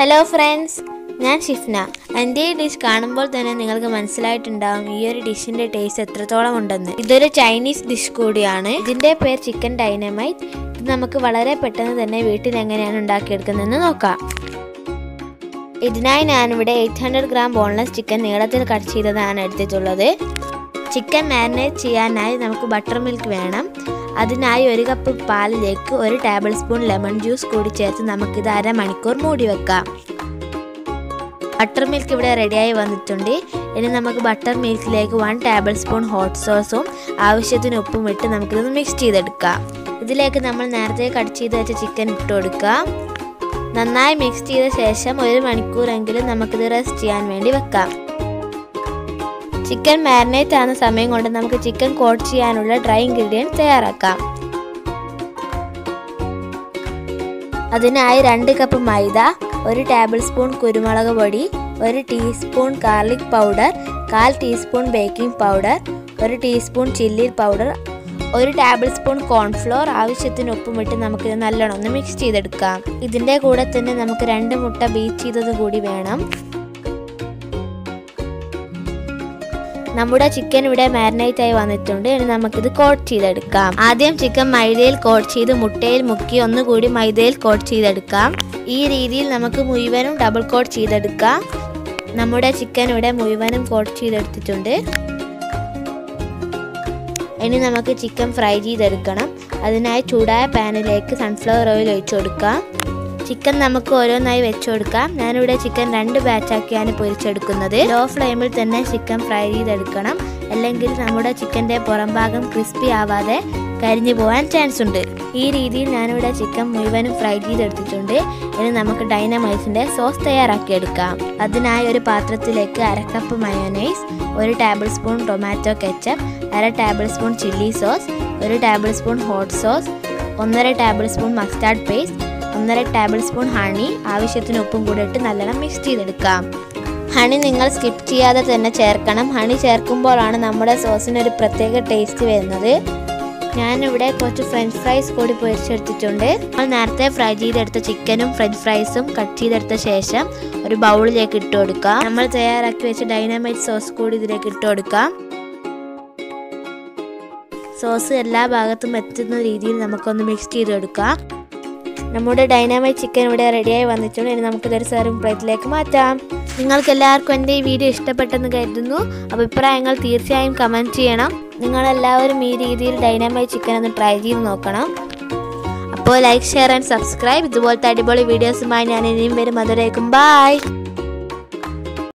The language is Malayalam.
ഹലോ ഫ്രണ്ട്സ് ഞാൻ ഷിഫ്ന. എന്റെ ഈ ഡിഷ് കാണുമ്പോൾ തന്നെ നിങ്ങൾക്ക് മനസ്സിലായിട്ടുണ്ടാവും ഈ ഒരു ഡിഷിന്റെ ടേസ്റ്റ് എത്രത്തോളം ഉണ്ടെന്ന്. ഇതൊരു ചൈനീസ് ഡിഷ് കൂടിയാണ്. ഇതിന്റെ പേര് ചിക്കൻ ഡൈനമൈറ്റ് ഇത് നമുക്ക് വളരെ പെട്ടെന്ന് തന്നെ വീട്ടിൽ എങ്ങനെയാണ് ഉണ്ടാക്കിയെടുക്കുന്നതെന്ന് നോക്കാം. ഇതിനായി ഞാനിവിടെ eight hundred gram boneless chicken നീളത്തിൽ കട്ട് ചെയ്തതാണ് എടുത്തിട്ടുള്ളത്. ചിക്കൻ മാരിനേറ്റ് ചെയ്യാനായി നമുക്ക് ബട്ടർ മിൽക്ക് വേണം. അതിനായി ഒരു കപ്പ് പാലിലേക്ക് ഒരു ടേബിൾ സ്പൂൺ ലെമൺ ജ്യൂസ് കൂടി ചേർത്ത് നമുക്കിത് അരമണിക്കൂർ മൂടി വെക്കാം. ബട്ടർ മിൽക്ക് ഇവിടെ റെഡിയായി വന്നിട്ടുണ്ട്. ഇനി നമുക്ക് ബട്ടർ മിൽക്കിലേക്ക് വൺ ടേബിൾ സ്പൂൺ ഹോട്ട് സോസും ആവശ്യത്തിന് ഉപ്പും ഇട്ട് നമുക്കിതൊന്ന് മിക്സ് ചെയ്തെടുക്കാം. ഇതിലേക്ക് നമ്മൾ നേരത്തെ കട്ട് ചെയ്ത് വെച്ച ചിക്കൻ ഇട്ട് കൊടുക്കാം നന്നായി മിക്സ് ചെയ്ത ശേഷം ഒരു മണിക്കൂറെങ്കിലും നമുക്കിത് റെസ്റ്റ് ചെയ്യാൻ വേണ്ടി വെക്കാം. ചിക്കൻ മാരിനേറ്റ് ആകുന്ന സമയം കൊണ്ട് നമുക്ക് ചിക്കൻ കോട്ട് ചെയ്യാനുള്ള ഡ്രൈ ഇൻഗ്രീഡിയന്റ് തയ്യാറാക്കാം. അതിനായി രണ്ട് കപ്പ് മൈദ ഒരു ടേബിൾ സ്പൂൺ കുരുമുളക് പൊടി ഒരു ടീസ്പൂൺ ഗാർലിക് പൗഡർ കാൽ ടീസ്പൂൺ ബേക്കിംഗ് പൗഡർ ഒരു ടീസ്പൂൺ ചില്ലി പൗഡർ ഒരു ടേബിൾ സ്പൂൺ കോൺഫ്ലോർ ആവശ്യത്തിന് ഉപ്പുമിട്ട് നമുക്കിത് നല്ലോണം ഒന്ന് മിക്സ് ചെയ്തെടുക്കാം. ഇതിന്റെ കൂടെ തന്നെ നമുക്ക് രണ്ട് മുട്ട ബീറ്റ് ചെയ്തത് കൂടി വേണം. നമ്മുടെ ചിക്കൻ ഇവിടെ മാരിനേറ്റ് ആയി വന്നിട്ടുണ്ട്. ഇനി നമുക്കിത് കോട്ട് ചെയ്തെടുക്കാം. ആദ്യം ചിക്കൻ മൈദയിൽ കോട്ട് ചെയ്ത് മുട്ടയിൽ മുക്കി ഒന്നുകൂടി മൈദയിൽ കോട്ട് ചെയ്തെടുക്കാം. ഈ രീതിയിൽ നമുക്ക് മുഴുവനും ഡബിൾ കോട്ട് ചെയ്തെടുക്കാം. നമ്മുടെ ചിക്കൻ ഇവിടെ മുഴുവനും കോട്ട് ചെയ്തെടുത്തിട്ടുണ്ട്. ഇനി നമുക്ക് ചിക്കൻ ഫ്രൈ ചെയ്തെടുക്കണം. അതിനായി ചൂടായ പാനിലേക്ക് സൺഫ്ലവർ ഓയിൽ ഒഴിച്ചു കൊടുക്കാം. ചിക്കൻ നമുക്ക് ഓരോന്നായി വെച്ചു കൊടുക്കാം ഞാനിവിടെ ചിക്കൻ രണ്ട് ബാച്ചാക്കിയാണ് പൊരിച്ചെടുക്കുന്നത്. ലോ ഫ്ലെയിമിൽ തന്നെ ചിക്കൻ ഫ്രൈ ചെയ്തെടുക്കണം. അല്ലെങ്കിൽ നമ്മുടെ ചിക്കന്റെ പുറം ഭാഗം ക്രിസ്പി ആവാതെ കരിഞ്ഞു പോകാൻ ചാൻസ് ഉണ്ട്. ഈ രീതിയിൽ ഞാനിവിടെ ചിക്കൻ മുഴുവനും ഫ്രൈ ചെയ്തെടുത്തിട്ടുണ്ട്. ഇനി നമുക്ക് ഡൈനമൈസിന്റെ സോസ് തയ്യാറാക്കിയെടുക്കാം. അതിനായി ഒരു പാത്രത്തിലേക്ക് അരക്കപ്പ് മയോനൈസ് ഒരു ടേബിൾ സ്പൂൺ ടൊമാറ്റോ കെച്ചപ്പ് അര ടേബിൾ സ്പൂൺ ചില്ലി സോസ് ഒരു ടേബിൾ സ്പൂൺ ഹോട്ട് സോസ് ഒന്നര ടേബിൾ സ്പൂൺ മസ്റ്റാർഡ് പേസ്റ്റ് ഒന്നര ടേബിൾ സ്പൂൺ ഹണി ആവശ്യത്തിന് ഉപ്പും കൂടെ ഇട്ട് നല്ലോണം മിക്സ് ചെയ്തെടുക്കാം. ഹണി നിങ്ങൾ സ്കിപ്പ് ചെയ്യാതെ തന്നെ ചേർക്കണം. ഹണി ചേർക്കുമ്പോഴാണ് നമ്മുടെ സോസിന് ഒരു പ്രത്യേക ടേസ്റ്റ് വരുന്നത്. ഞാനിവിടെ കുറച്ച് ഫ്രഞ്ച് ഫ്രൈസ് കൂടി പൊരിച്ചെടുത്തിട്ടുണ്ട്. നമ്മൾ നേരത്തെ ഫ്രൈ ചെയ്തെടുത്ത ചിക്കനും ഫ്രഞ്ച് ഫ്രൈസും കട്ട് ചെയ്തെടുത്ത ശേഷം ഒരു ബൗളിലേക്ക് ഇട്ട് കൊടുക്കാം. നമ്മൾ തയ്യാറാക്കി വെച്ച ഡൈനാമൈറ്റ് സോസ് കൂടി ഇതിലേക്ക് ഇട്ട് കൊടുക്കാം. സോസ് എല്ലാ ഭാഗത്തും എത്തുന്ന രീതിയിൽ നമുക്കൊന്ന് മിക്സ് ചെയ്തെടുക്കാം. നമ്മുടെ ഡൈനാമൈറ്റ് ചിക്കൻ ഇവിടെ റെഡിയായി വന്നിട്ടുണ്ട്. ഇനി നമുക്കിതൊരു സെർവിംഗ് പ്ലേറ്റിലേക്ക് മാറ്റാം. നിങ്ങൾക്ക് എല്ലാവർക്കും എന്റെ ഈ വീഡിയോ ഇഷ്ടപ്പെട്ടെന്ന് കരുതുന്നു. അഭിപ്രായങ്ങൾ തീർച്ചയായും കമന്റ് ചെയ്യണം. നിങ്ങളെല്ലാവരും ഈ രീതിയിൽ ഡൈനാമൈറ്റ് ചിക്കൻ ഒന്ന് ട്രൈ ചെയ്ത് നോക്കണം. അപ്പോൾ ലൈക്ക് ഷെയർ ആൻഡ് സബ്സ്ക്രൈബ് ഇതുപോലത്തെ അടിപൊളി വീഡിയോസുമായി ഞാൻ ഇനിയും വരും. അതുവരേക്കും ബായ്